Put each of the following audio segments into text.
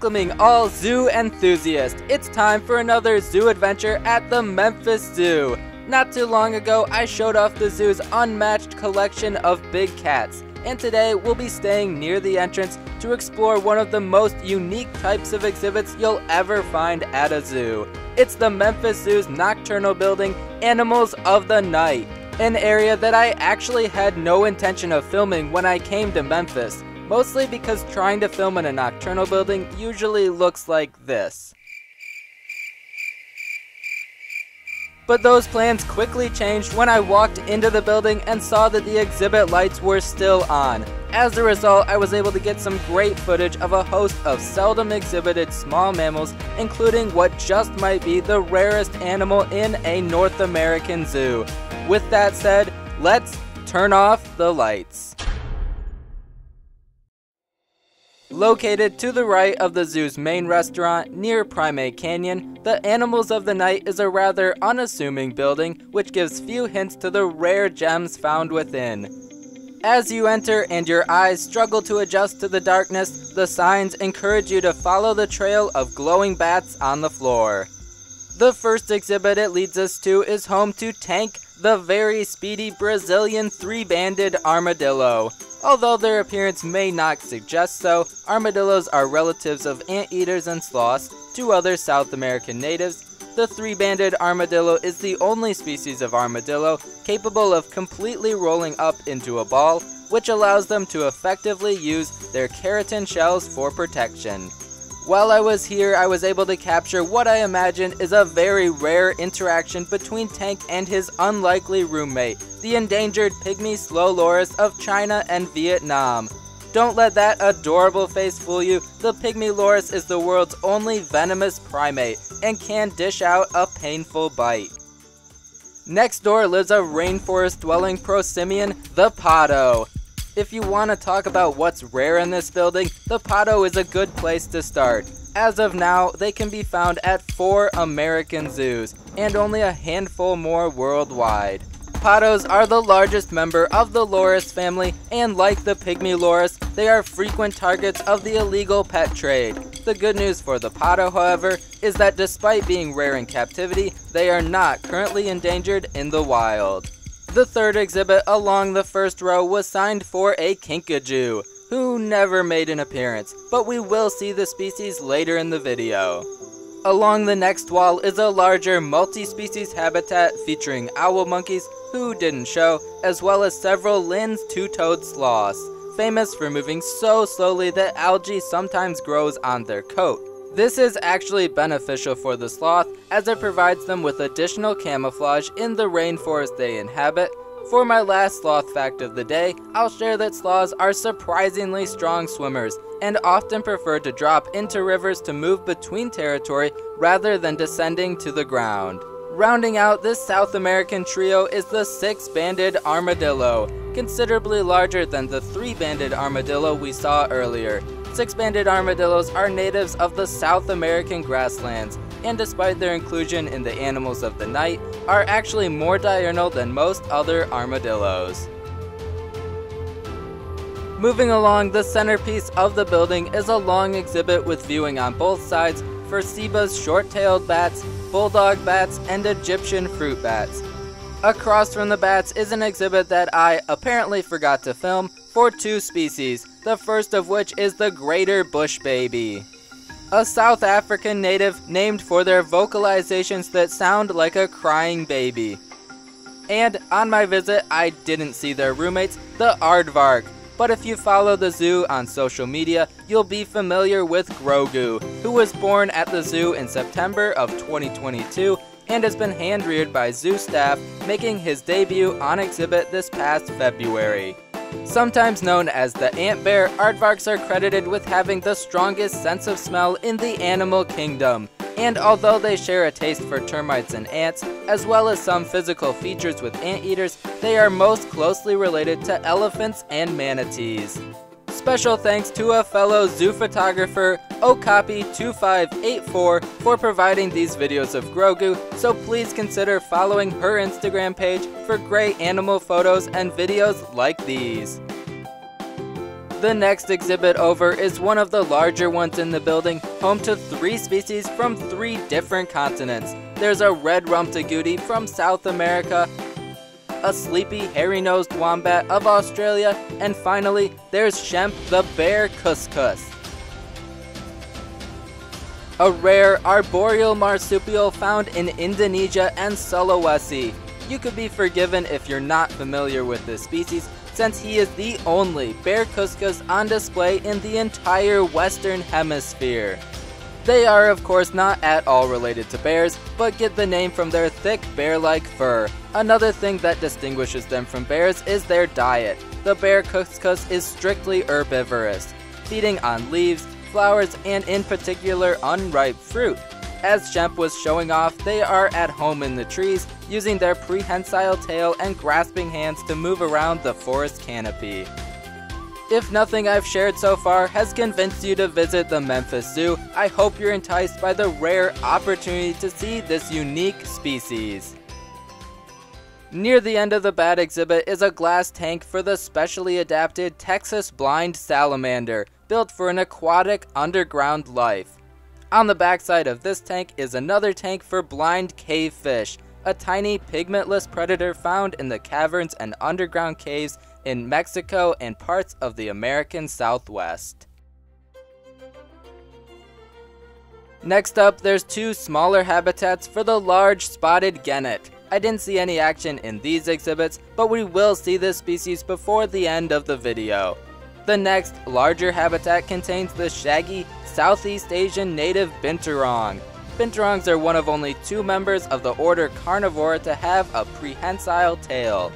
welcoming all zoo enthusiasts. It's time for another zoo adventure at the Memphis Zoo. Not too long ago, I showed off the zoo's unmatched collection of big cats, and today we'll be staying near the entrance to explore one of the most unique types of exhibits you'll ever find at a zoo. It's the Memphis Zoo's nocturnal building, Animals of the Night, an area that I actually had no intention of filming when I came to Memphis mostly because trying to film in a nocturnal building usually looks like this. But those plans quickly changed when I walked into the building and saw that the exhibit lights were still on. As a result, I was able to get some great footage of a host of seldom exhibited small mammals, including what just might be the rarest animal in a North American zoo. With that said, let's turn off the lights. Located to the right of the zoo's main restaurant near Primate Canyon, the Animals of the Night is a rather unassuming building which gives few hints to the rare gems found within. As you enter and your eyes struggle to adjust to the darkness, the signs encourage you to follow the trail of glowing bats on the floor. The first exhibit it leads us to is home to Tank, the very speedy Brazilian three-banded armadillo. Although their appearance may not suggest so, armadillos are relatives of anteaters and sloths, two other South American natives. The three-banded armadillo is the only species of armadillo capable of completely rolling up into a ball, which allows them to effectively use their keratin shells for protection. While I was here, I was able to capture what I imagine is a very rare interaction between Tank and his unlikely roommate, the endangered pygmy slow loris of China and Vietnam. Don't let that adorable face fool you, the pygmy loris is the world's only venomous primate and can dish out a painful bite. Next door lives a rainforest dwelling prosimian, the Potto. If you want to talk about what's rare in this building, the Potto is a good place to start. As of now, they can be found at four American zoos, and only a handful more worldwide. Pottos are the largest member of the loris family, and like the pygmy loris, they are frequent targets of the illegal pet trade. The good news for the potto, however, is that despite being rare in captivity, they are not currently endangered in the wild. The third exhibit along the first row was signed for a kinkajou, who never made an appearance, but we will see the species later in the video. Along the next wall is a larger multi-species habitat featuring owl monkeys, who didn't show, as well as several Linne's two-toed sloths, famous for moving so slowly that algae sometimes grows on their coat. This is actually beneficial for the sloth as it provides them with additional camouflage in the rainforest they inhabit. For my last sloth fact of the day, I'll share that sloths are surprisingly strong swimmers and often prefer to drop into rivers to move between territory rather than descending to the ground. Rounding out this South American trio is the six-banded armadillo, considerably larger than the three-banded armadillo we saw earlier. Six-banded armadillos are natives of the South American grasslands, and despite their inclusion in the animals of the night, are actually more diurnal than most other armadillos. Moving along, the centerpiece of the building is a long exhibit with viewing on both sides for Seba's short-tailed bats, bulldog bats, and Egyptian fruit bats. Across from the bats is an exhibit that I apparently forgot to film for two species, the first of which is the greater bush baby. A South African native named for their vocalizations that sound like a crying baby. And on my visit, I didn't see their roommates, the aardvark. But if you follow the zoo on social media, you'll be familiar with Grogu, who was born at the zoo in September of 2022 and has been hand reared by zoo staff, making his debut on exhibit this past February. Sometimes known as the ant bear, aardvarks are credited with having the strongest sense of smell in the animal kingdom. And although they share a taste for termites and ants, as well as some physical features with anteaters, they are most closely related to elephants and manatees. Special thanks to a fellow zoo photographer, Okapi2584, for providing these videos of Grogu, so please consider following her Instagram page for great animal photos and videos like these. The next exhibit over is one of the larger ones in the building, home to three species from three different continents. There's a red-rumped agouti from South America, a sleepy hairy-nosed wombat of Australia, and finally, there's Shemp the bear cuscus. A rare arboreal marsupial found in Indonesia and Sulawesi. You could be forgiven if you're not familiar with this species, since he is the only bear cuscus on display in the entire Western Hemisphere. They are of course not at all related to bears, but get the name from their thick bear-like fur. Another thing that distinguishes them from bears is their diet. The bear cuscus is strictly herbivorous, feeding on leaves, flowers, and in particular unripe fruit. As Shemp was showing off, they are at home in the trees, using their prehensile tail and grasping hands to move around the forest canopy. If nothing I've shared so far has convinced you to visit the Memphis Zoo, I hope you're enticed by the rare opportunity to see this unique species. Near the end of the bat exhibit is a glass tank for the specially adapted Texas blind salamander, built for an aquatic underground life. On the backside of this tank is another tank for blind cave fish, a tiny pigmentless predator found in the caverns and underground caves in Mexico and parts of the American Southwest. Next up, there's two smaller habitats for the large spotted genet. I didn't see any action in these exhibits, but we will see this species before the end of the video. The next, larger habitat contains the shaggy Southeast Asian native binturong. Binturongs are one of only two members of the order Carnivora to have a prehensile tail.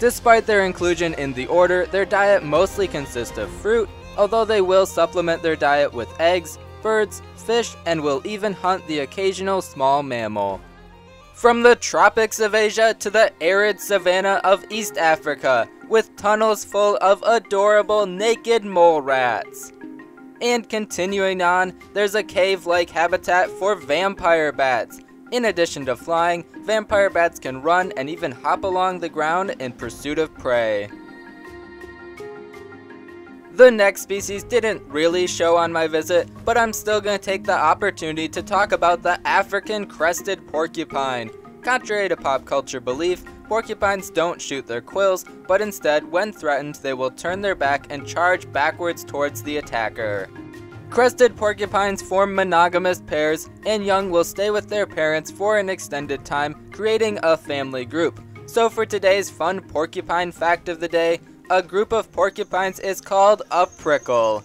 Despite their inclusion in the order, their diet mostly consists of fruit, although they will supplement their diet with eggs, birds, fish, and will even hunt the occasional small mammal. From the tropics of Asia to the arid savanna of East Africa, with tunnels full of adorable naked mole rats. And continuing on, there's a cave-like habitat for vampire bats, in addition to flying, vampire bats can run and even hop along the ground in pursuit of prey. The next species didn't really show on my visit, but I'm still going to take the opportunity to talk about the African crested porcupine. Contrary to pop culture belief, porcupines don't shoot their quills, but instead, when threatened, they will turn their back and charge backwards towards the attacker. Crested porcupines form monogamous pairs, and young will stay with their parents for an extended time, creating a family group. So for today's fun porcupine fact of the day, a group of porcupines is called a prickle.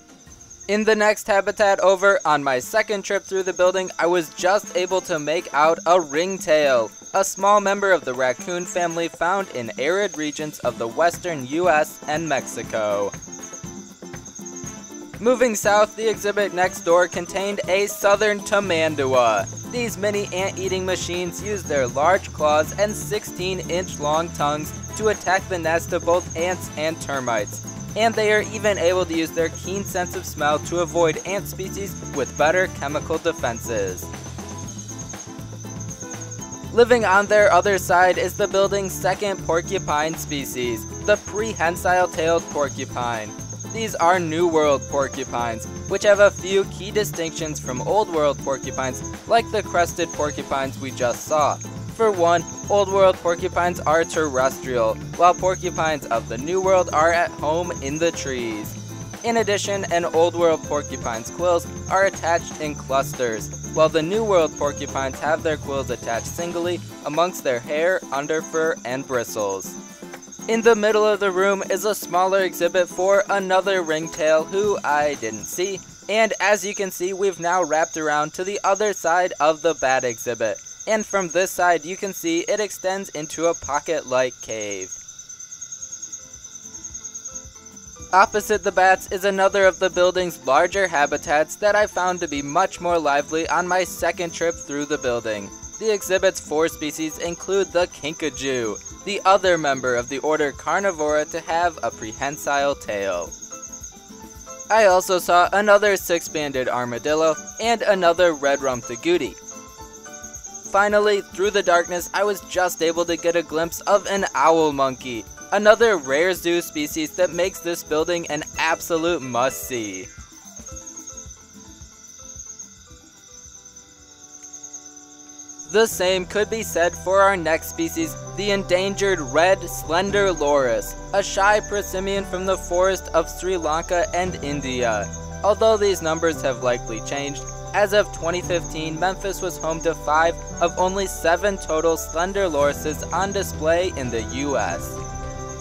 In the next habitat over, on my second trip through the building, I was just able to make out a ringtail, a small member of the raccoon family found in arid regions of the western US and Mexico. Moving south, the exhibit next door contained a southern tamandua. These mini ant-eating machines use their large claws and 16-inch long tongues to attack the nest of both ants and termites. And they are even able to use their keen sense of smell to avoid ant species with better chemical defenses. Living on their other side is the building's second porcupine species, the prehensile-tailed porcupine. These are New World porcupines, which have a few key distinctions from Old World porcupines, like the crested porcupines we just saw. For one, Old World porcupines are terrestrial, while porcupines of the New World are at home in the trees. In addition, an Old World porcupine's quills are attached in clusters, while the New World porcupines have their quills attached singly amongst their hair, underfur, and bristles. In the middle of the room is a smaller exhibit for another ringtail who I didn't see. And as you can see, we've now wrapped around to the other side of the bat exhibit. And from this side, you can see it extends into a pocket-like cave. Opposite the bats is another of the building's larger habitats that I found to be much more lively on my second trip through the building. The exhibit's four species include the kinkajou, the other member of the order Carnivora to have a prehensile tail. I also saw another six-banded armadillo and another red-rumped agouti. Finally, through the darkness, I was just able to get a glimpse of an owl monkey. another rare zoo species that makes this building an absolute must-see. The same could be said for our next species, the endangered red slender loris, a shy prosimian from the forest of Sri Lanka and India. Although these numbers have likely changed, as of 2015, Memphis was home to 5 of only 7 total slender lorises on display in the US.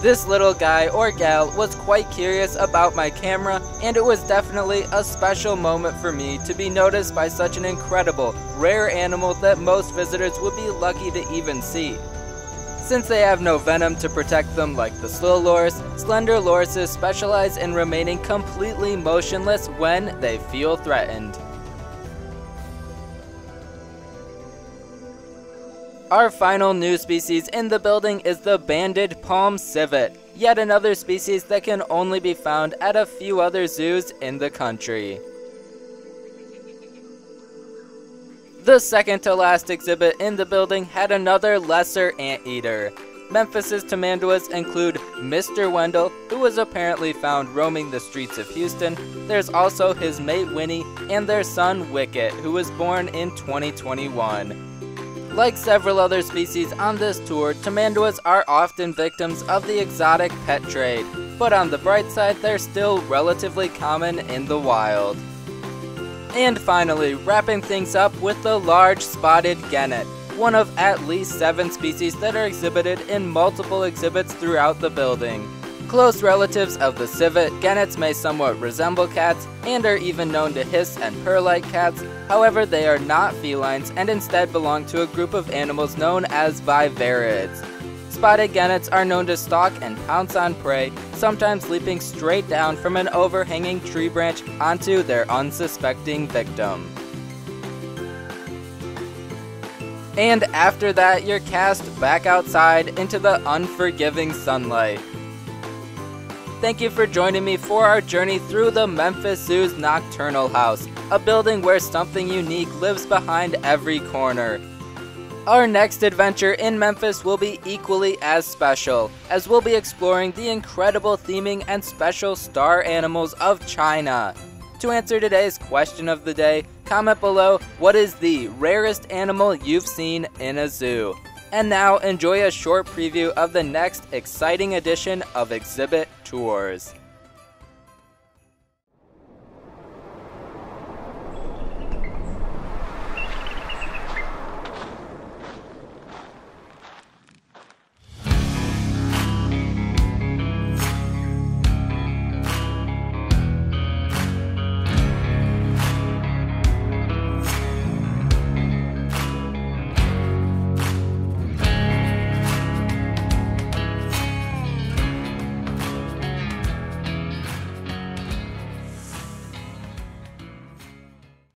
This little guy or gal was quite curious about my camera, and it was definitely a special moment for me to be noticed by such an incredible, rare animal that most visitors would be lucky to even see. Since they have no venom to protect them like the slow loris, slender lorises specialize in remaining completely motionless when they feel threatened. Our final new species in the building is the banded palm civet, yet another species that can only be found at a few other zoos in the country. The second to last exhibit in the building had another lesser anteater. Memphis's tamanduas include Mr. Wendell, who was apparently found roaming the streets of Houston. There's also his mate Winnie and their son Wicket, who was born in 2021. Like several other species on this tour, tamanduas are often victims of the exotic pet trade, but on the bright side, they're still relatively common in the wild. And finally, wrapping things up with the large spotted genet, one of at least seven species that are exhibited in multiple exhibits throughout the building. Close relatives of the civet, genets may somewhat resemble cats and are even known to hiss and purr like cats, however they are not felines and instead belong to a group of animals known as viverrids. Spotted genets are known to stalk and pounce on prey, sometimes leaping straight down from an overhanging tree branch onto their unsuspecting victim. And after that, you're cast back outside into the unforgiving sunlight. Thank you for joining me for our journey through the Memphis Zoo's Nocturnal House, a building where something unique lives behind every corner. Our next adventure in Memphis will be equally as special, as we'll be exploring the incredible theming and special star animals of China. To answer today's question of the day, comment below what is the rarest animal you've seen in a zoo. And now enjoy a short preview of the next exciting edition of Exhibit Tours.